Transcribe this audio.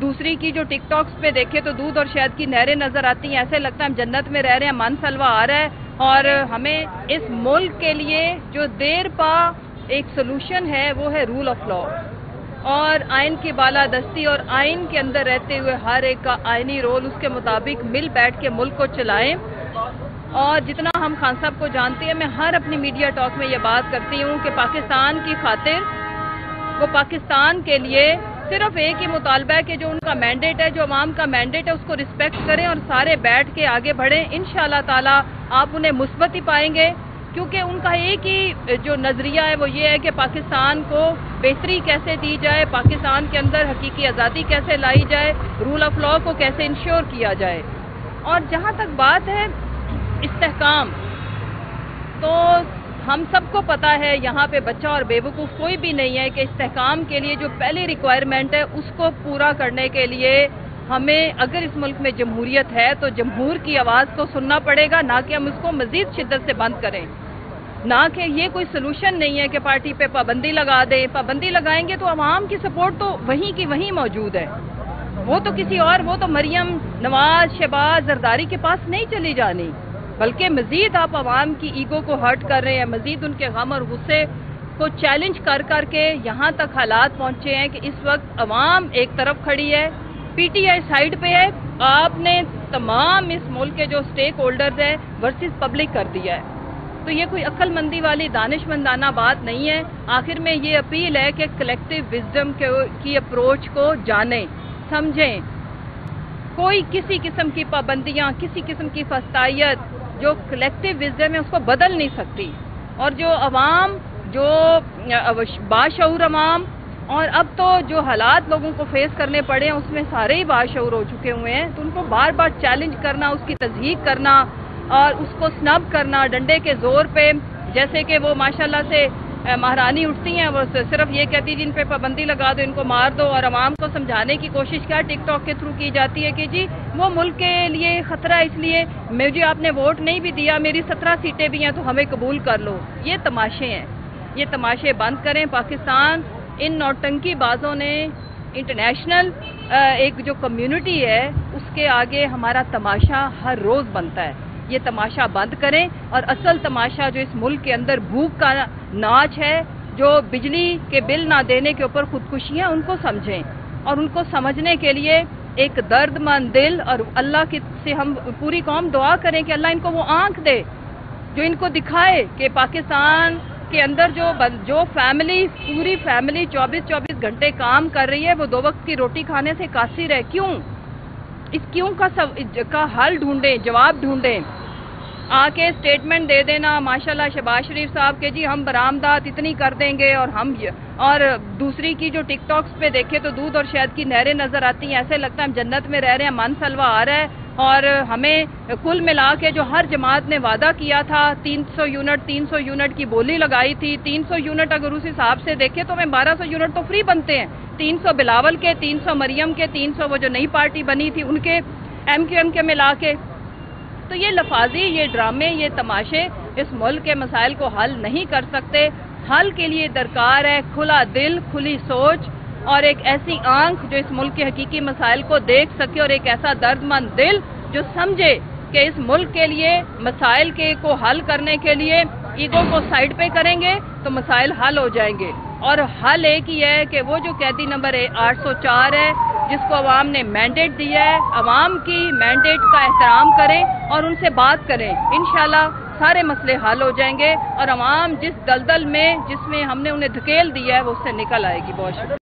دوسری کی جو ٹک ٹاکس پہ دیکھے تو دودھ اور شہد کی نہریں نظر آتی ہیں۔ ایسے لگتا ہے ہم جنت میں رہ رہے ہیں، من سلوا آ رہا ہے۔ اور ہمیں اس ملک کے لیے جو دیر پا ایک سلوشن ہے، وہ ہے رول آف لا اور آئین کی بالادستی اور آئین کے اندر رہتے ہوئے ہر ایک کا آئینی رول اس کے مطابق مل بیٹھ کے ملک کو چلائیں۔ اور جتنا ہم خان صاحب کو جانتے ہیں، میں ہر اپنی میڈیا ٹاک میں یہ بات کرتی ہوں کہ پاکستان کی خاطر، وہ پاکستان کے لیے صرف ایک ہی مطالبہ ہے کہ جو ان کا مینڈیٹ ہے، جو عوام کا مینڈیٹ ہے، اس کو رسپیکٹ کریں اور سارے بیٹھ کے آگے بڑھیں۔ ان شاء اللہ تعالیٰ آپ انہیں مثبت ہی پائیں گے، کیونکہ ان کا ایک ہی جو نظریہ ہے وہ یہ ہے کہ پاکستان کو بہتری کیسے دی جائے، پاکستان کے اندر حقیقی آزادی کیسے لائی جائے رول آف لا کو کیسے انشور کیا جائے۔ اور جہاں تک بات ہے استحکام، تو ہم سب کو پتا ہے، یہاں پہ بچہ اور بے وقوف کوئی بھی نہیں ہے کہ استحکام کے لیے جو پہلی ریکوائرمنٹ ہے، اس کو پورا کرنے کے لیے ہمیں اگر اس ملک میں جمہوریت ہے تو جمہور کی آواز کو سننا پڑے گا، نہ کہ ہم اس کو مزید شدت سے بند کریں۔ نہ کہ یہ کوئی سلوشن نہیں ہے کہ پارٹی پہ پابندی لگا دیں۔ پابندی لگائیں گے تو عوام کی سپورٹ تو وہیں کی وہیں موجود ہے۔ وہ تو کسی اور، وہ تو مریم، نواز، شہباز، زرداری کے پاس نہیں چلی جانی۔ بلکہ مزید آپ عوام کی ایگو کو ہرٹ کر رہے ہیں، مزید ان کے غم اور غصے کو چیلنج کر کر کے یہاں تک حالات پہنچے ہیں کہ اس وقت عوام ایک طرف کھڑی ہے، پی ٹی آئی سائڈ پہ ہے، آپ نے تمام اس ملک کے جو سٹیک ہولڈرز ہیں، ورسز پبلک کر دیا ہے۔ تو یہ کوئی عقل مندی والی، دانش مندانہ بات نہیں ہے۔ آخر میں یہ اپیل ہے کہ کلیکٹیو وزڈم کی اپروچ کو جانیں، سمجھیں۔ کوئی کسی قسم کی پابندیاں، کسی قسم کی فستائیت جو کلیکٹیو وزڈم ہے اس کو بدل نہیں سکتی۔ اور جو عوام، جو باشعور عوام، اور اب تو جو حالات لوگوں کو فیس کرنے پڑے ہیں، اس میں سارے ہی باشعور ہو چکے ہوئے ہیں۔ تو ان کو بار بار چیلنج کرنا، اس کی تصدیق کرنا، اور اس کو سنب کرنا، ڈنڈے کے زور پہ۔ جیسے کہ وہ ماشاءاللہ سے مہارانی اٹھتی ہیں وہ صرف یہ کہتی جن پہ پابندی لگا دو، ان کو مار دو اور عوام کو سمجھانے کی کوشش کیا۔ ٹک ٹاک کے تھرو کی جاتی ہے کہ جی وہ ملک کے لیے خطرہ اس لیے۔ مجھے جی، آپ نے ووٹ نہیں بھی دیا، میری سترہ سیٹیں بھی ہیں تو ہمیں قبول کر لو۔ یہ تماشے ہیں۔ یہ تماشے بند کریں۔ پاکستان ان نوٹنکی بازوں نے، انٹرنیشنل ایک جو کمیونٹی ہے، اس کے آگے ہمارا تماشا ہر روز بنتا ہے۔ یہ تماشا بند کریں اور اصل تماشا جو اس ملک کے اندر بھوک کا ناچ ہے جو بجلی کے بل نہ دینے کے اوپر خودکشیاں ان کو سمجھیں۔ اور ان کو سمجھنے کے لیے ایک درد مند دل اور اللہ کی سے ہم پوری قوم دعا کریں کہ اللہ ان کو وہ آنکھ دے جو ان کو دکھائے کہ پاکستان کے اندر جو جو فیملی، پوری فیملی چوبیس چوبیس گھنٹے کام کر رہی ہے، وہ دو وقت کی روٹی کھانے سے قاصر ہے۔ کیوں؟ اس کیوں کا کا حل ڈھونڈیں، جواب ڈھونڈیں۔ آ کے اسٹیٹمنٹ دے دینا، ماشاءاللہ شہباز شریف صاحب کے جی ہم برآمدات اتنی کر دیں گے اور ہم اور دوسری کی جو ٹک ٹاکس پہ دیکھے تو دودھ اور شہد کی نہریں نظر آتی ہیں۔ ایسے لگتا ہے ہم جنت میں رہ رہے ہیں، من سلوا آ رہا ہے۔ اور ہمیں کل ملا کے جو ہر جماعت نے وعدہ کیا تھا، تین سو یونٹ، تین سو یونٹ کی بولی لگائی تھی۔ تین سو یونٹ اگر اس حساب سے دیکھے تو ہمیں بارہ سو یونٹ تو فری بنتے ہیں۔ تین سو بلاول کے، تین سو مریم کے، تین سو وہ جو نئی پارٹی بنی تھی، ان کے ایم کیو ایم کے ملا کے تو یہ لفاظی، یہ ڈرامے، یہ تماشے اس ملک کے مسائل کو حل نہیں کر سکتے۔ حل کے لیے درکار ہے کھلا دل، کھلی سوچ اور ایک ایسی آنکھ جو اس ملک کے حقیقی مسائل کو دیکھ سکے اور ایک ایسا درد مند دل جو سمجھے کہ اس ملک کے لیے، مسائل کے کو حل کرنے کے لیے ایگو کو سائڈ پہ کریں گے تو مسائل حل ہو جائیں گے۔ اور حل ایک ہی ہے کہ وہ جو قیدی نمبر آٹھ سو چار ہے جس کو عوام نے مینڈیٹ دیا ہے، عوام کی مینڈیٹ کا احترام کریں اور ان سے بات کریں۔ انشاءاللہ سارے مسئلے حل ہو جائیں گے اور عوام جس دلدل میں، جس میں ہم نے انہیں دھکیل دیا ہے، وہ اس سے نکل آئے گی۔ بہت شکریہ۔